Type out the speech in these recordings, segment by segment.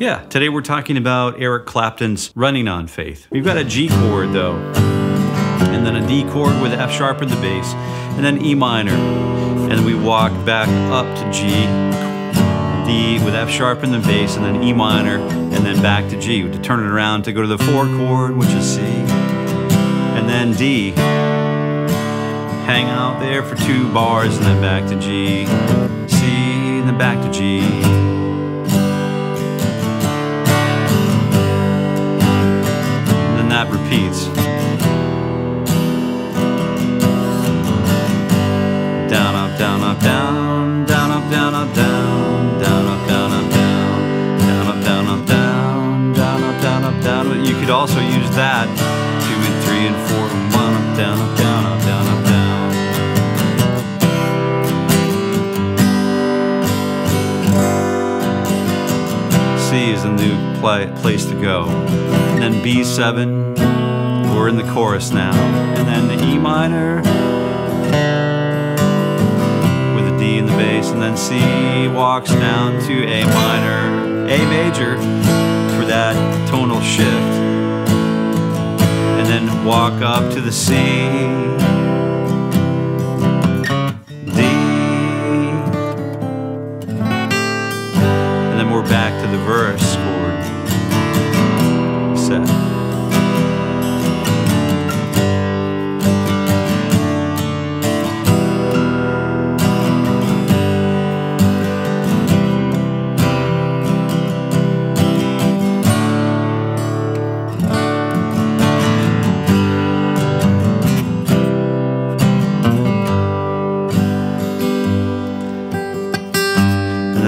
Yeah, today we're talking about Eric Clapton's Running on Faith. We've got a G chord though, and then a D chord with F sharp in the bass, and then E minor. And we walk back up to G, D with F sharp in the bass, and then E minor, and then back to G. To turn it around to go to the four chord, which is C, and then D. Hang out there for two bars, and then back to G, C, and then back to G. that repeats. Down, up, down, up, down, down, up, down, up, down, down, up, down, up, down, down, up, down, up, down, down, up, down, up, down. But You could also use that two and three and four and one up, down, up, down, up, down, up, down. C is a new place to go. And then B7, we're in the chorus now. And then the E minor with a D in the bass. And then C walks down to A minor, A major for that tonal shift. And then walk up to the C. D. And then we're back to the verse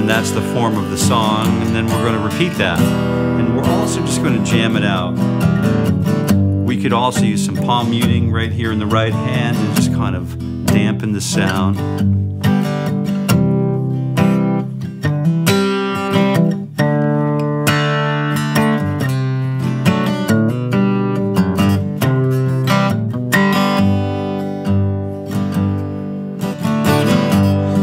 then that's the form of the song, and then we're going to repeat that. And we're also just going to jam it out. We could also use some palm muting right here in the right hand and just kind of dampen the sound.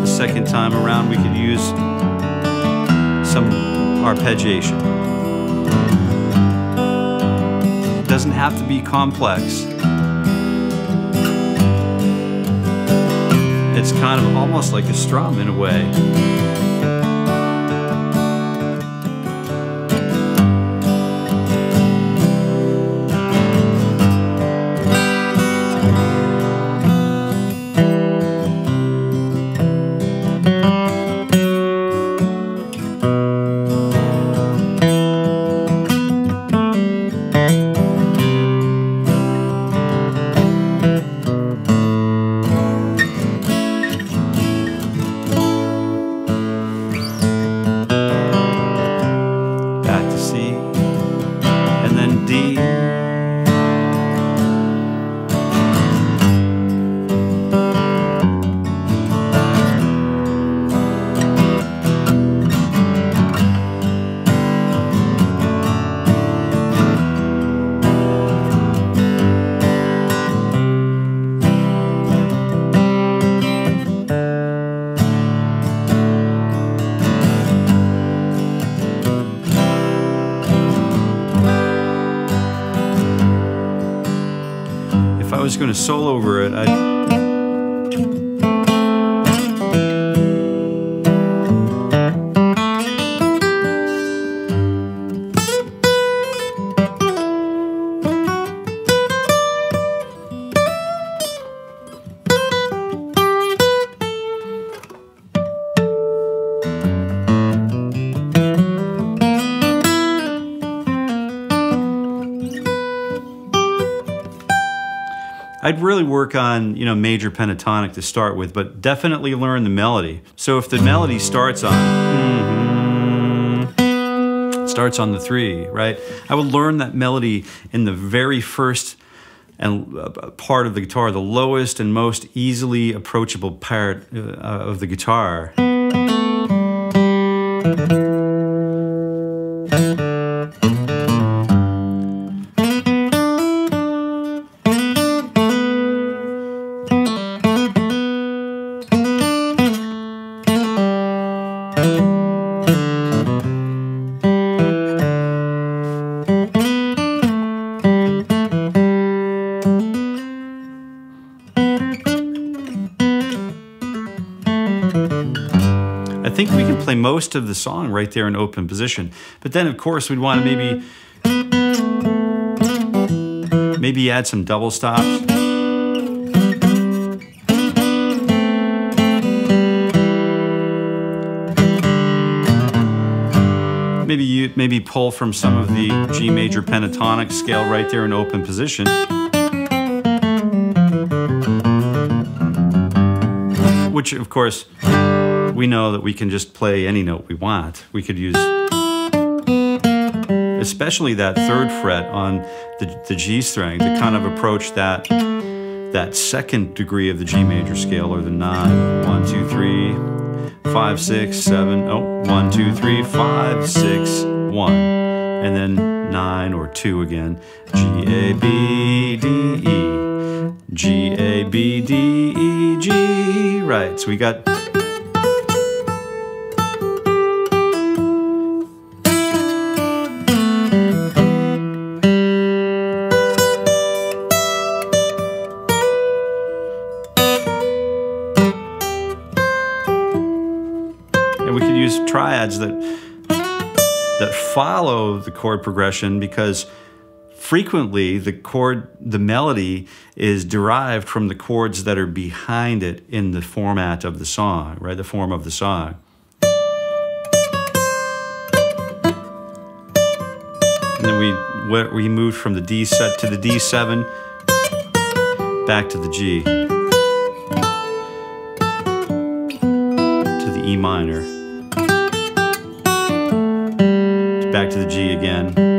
The second time around, we could use arpeggiation. It doesn't have to be complex. It's kind of almost like a strum in a way. I was going to solo over it, I'd. I'd really work on, you know, major pentatonic to start with, but definitely learn the melody. So if the melody starts on mhm, starts on the three, right? I would learn that melody in the very first and uh, part of the guitar, the lowest and most easily approachable part uh, of the guitar. Most of the song right there in open position. But then, of course, we'd want to maybe maybe add some double stops. Maybe you maybe pull from some of the G major pentatonic scale right there in open position. Which of course we know that we can just play any note we want. We could use especially that third fret on the, the G string to kind of approach that that second degree of the G major scale or the nine. One, two, three, five, six, seven, oh, one, two, three, five, six, one. And then nine or two again. G, A, B, D, E. G, A, B, D, E, G. Right, so we got And we could use triads that that follow the chord progression because frequently the chord the melody is derived from the chords that are behind it in the format of the song right? The form of the song. And then we we moved from the D set to the D7 back to the G to the E minor back to the G again,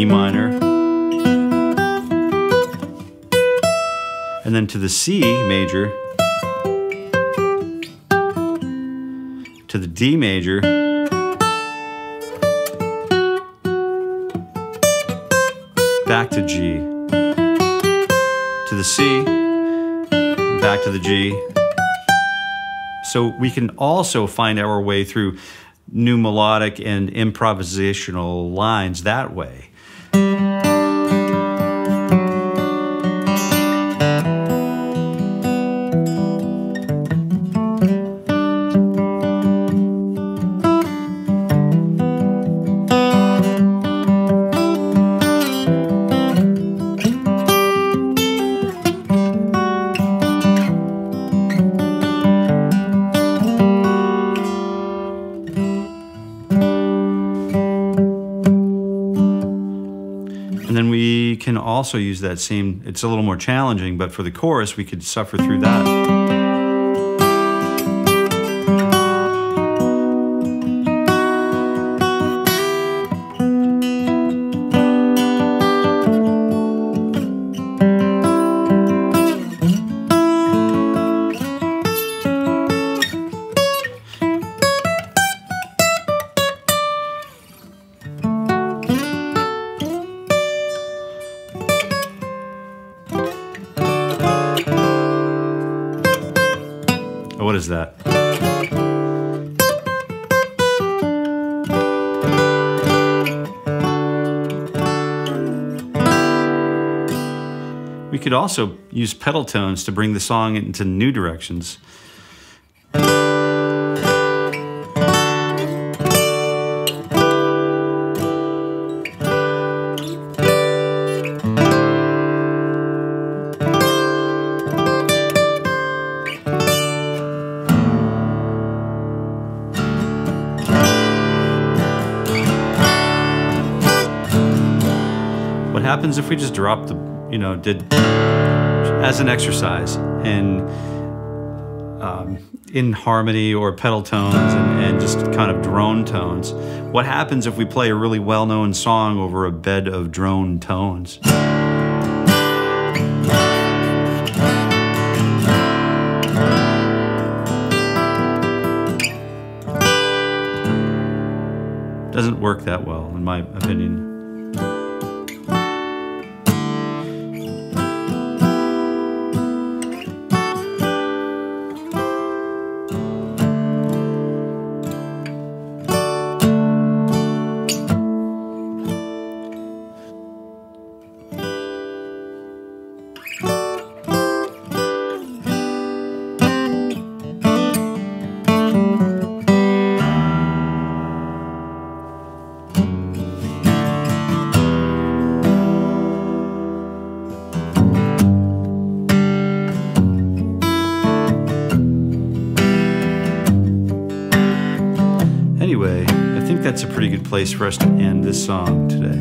E minor, and then to the C major, to the D major, back to G, to the C, back to the G, so we can also find our way through new melodic and improvisational lines that way. Also use that same, it's a little more challenging, but for the chorus, we could suffer through that. Could also use pedal tones to bring the song into new directions. What happens if we just drop the, you know, did as an exercise and um, in harmony or pedal tones and, and just kind of drone tones? What happens if we play a really well known song over a bed of drone tones? Doesn't work that well, in my opinion. That's a pretty good place for us to end this song today.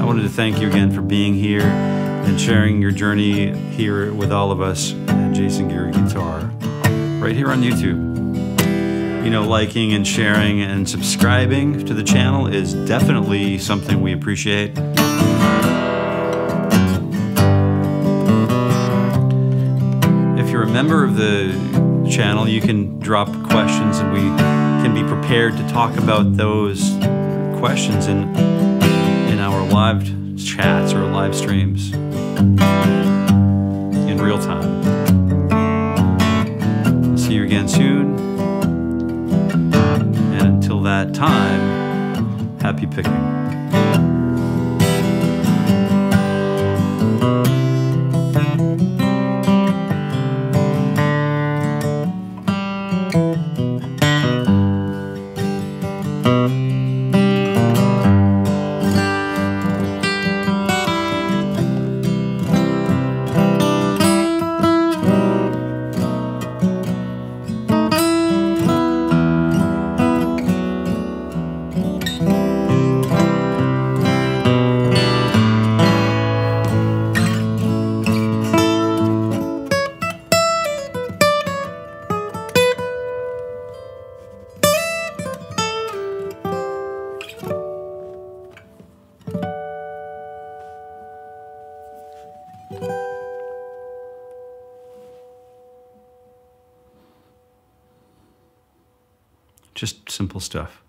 I wanted to thank you again for being here and sharing your journey here with all of us at Jason Carey Guitar, right here on YouTube. You know, liking and sharing and subscribing to the channel is definitely something we appreciate. Member of the channel, you can drop questions and we can be prepared to talk about those questions in in our live chats or live streams Just simple stuff.